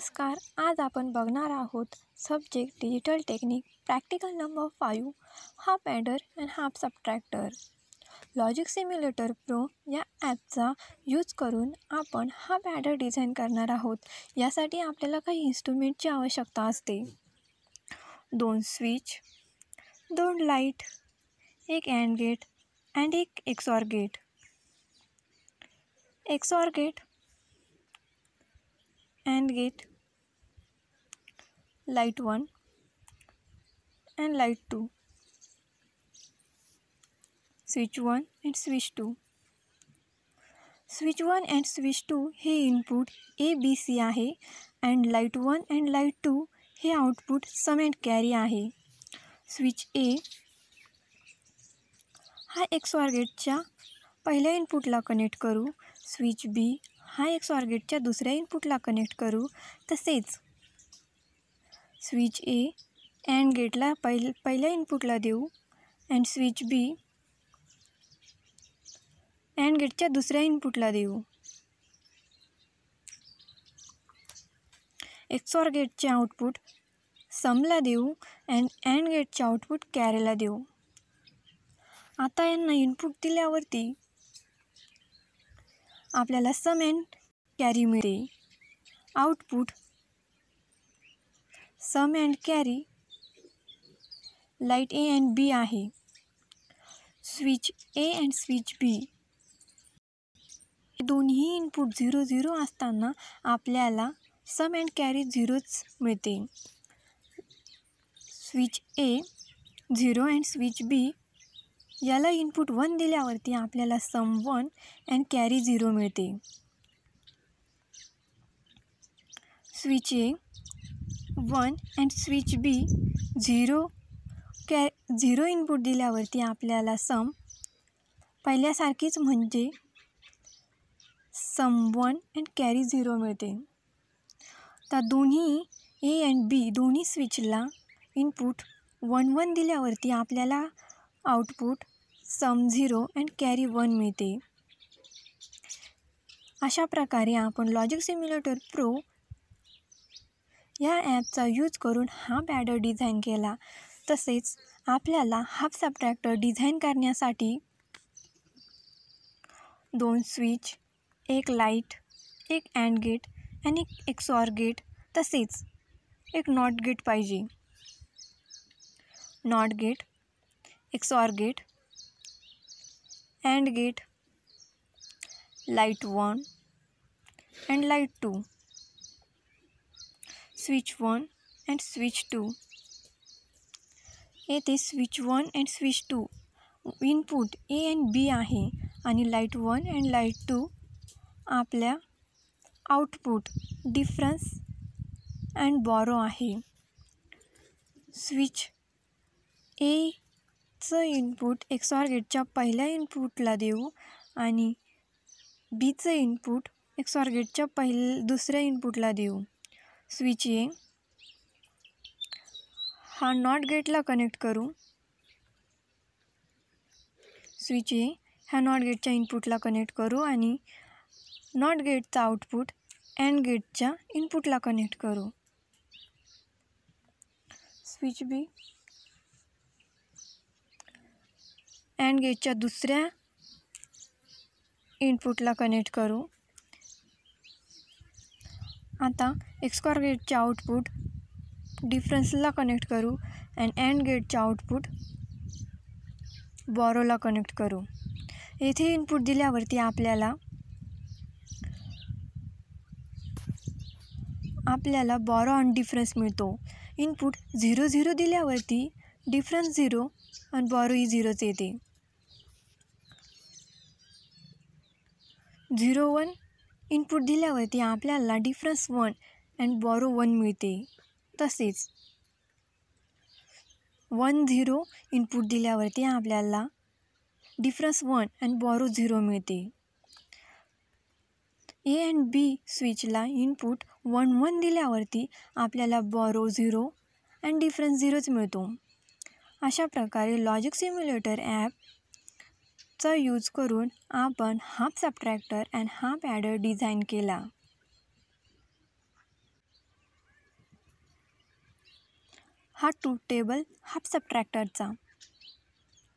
नमस्कार. आज आपण बघणार आहोत subject digital technique practical number five half adder and half subtractor logic simulator pro या ॲपचा यूज करून आपण हाफ ॲडर डिझाईन करणार आहोत. यासाठी आपल्याला काही इन्स्ट्रुमेंटची आवश्यकता असते. दोन स्विच दोन लाइट एक अँड गेट अँड एक XOR gate XOR gate AND gate light 1 and light 2 switch 1 and switch 2 switch one and switch two हे इनपुट ए बी सी आहे and light one and light two हे output sum and carry आहे. Switch A हा X गेटच्या पहिल्या इनपुटला connect करू. Switch बी हा एक गेटच्या दुसऱ्या इनपुटला कनेक्ट करू. तसेच स्विच ए अँड गेटला पहिल पहिल्या इनपुटला देऊ अँड स्विच बी अँड गेटच्या दुसऱ्या इनपुटला देऊ. एक्सॉर गेटचे आउटपुट समला देऊ अँड अँड गेटचे आउटपुट कॅरेला देऊ. आता यांना इनपुट दिल्यावरती आपल्याला सम अँड कॅरी मिळते. Output sum and carry. Light A and B आहे. Switch A and switch B. दोन्ही इनपुट झिरो झिरो असताना आपल्याला सम अँड कॅरी झिरोच मिळते. Switch A zero and switch B याला इनपुट वन दिल्यावरती आपल्याला sum one and carry zero मिळते. Switch A one and switch B zero कॅ झिरो इनपुट दिल्यावरती आपल्याला सम पहिल्यासारखीच म्हणजे sum one and carry zero मिळते. तर दोन्ही ए अँड बी दोन्ही स्विचला इनपुट वन वन दिल्यावरती आपल्याला output sum zero and carry one मिळते. अशा प्रकारे आपण लॉजिक सिम्युलेटर प्रो या ॲपचा यूज करून हा बॅडर डिझाईन केला. तसेच आपल्याला हाफ सबट्रॅक्टर डिझाईन करण्यासाठी दोन स्विच एक लाइट एक अँड गेट आणि एक सॉर गेट तसेच एक नॉट गेट पाहिजे. NOT gate XOR gate AND gate light one and light two switch one and switch two. येथे switch one and switch two input A and B आहे आणि light one and light two आपल्या output difference and borrow आहे. Switch A चं input XOR गेटच्या पहिल्या इनपुटला देऊ आणि बीचं इनपुट एक्सॉर गेटच्या पहिल दुसऱ्या इनपुटला देऊ. स्विच ए हा नॉट गेटला कनेक्ट करू. स्विच ए ह्या नॉट गेटच्या इनपुटला कनेक्ट करू आणि नॉट गेटचा आउटपुट अँड गेटच्या इनपुटला कनेक्ट करू. स्विच बी अँड गेटच्या दुसऱ्या इनपुटला कनेक्ट करू. आता एक्सकॉर गेटचे आउटपुट डिफरन्सला कनेक्ट करू अँड अँड गेटचे आउटपुट बॉरोला कनेक्ट करू. येथे इनपुट दिल्यावरती आपल्याला आपल्याला बॉरो आणि डिफरन्स मिळतो. इनपुट झिरो झिरो दिल्यावरती डिफरन्स झिरो आणि बॉरो ही झिरोच येते. झिरो वन इनपुट दिल्यावरती आपल्याला difference one and borrow one मिळते. तसेच वन झिरो इनपुट दिल्यावरती आपल्याला difference one and borrow zero मिळते. ए अँड बी स्विचला इनपुट वन वन दिल्यावरती आपल्याला बॉरो झिरो अँड डिफरन्स झिरोच मिळतो. अशा प्रकारे लॉजिक सिम्युलेटर ॲप ॲपचा यूज करून आपण half subtractor and half adder design केला. हा टूथ टेबल हाफ सबट्रॅक्टरचा.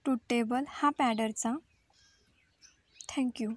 टू टेबल हाफ ॲडरचा. Thank you